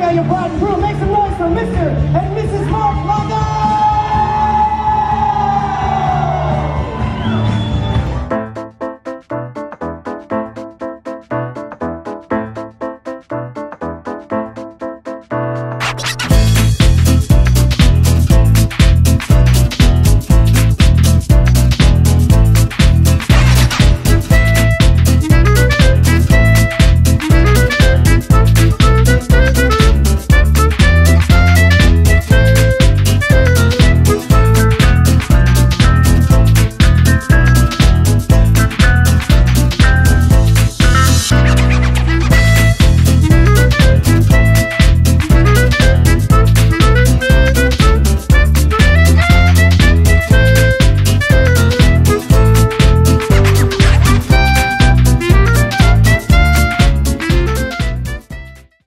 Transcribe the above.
got your bride and crew. Make some noise for Mr. and Mrs. Mark Longo.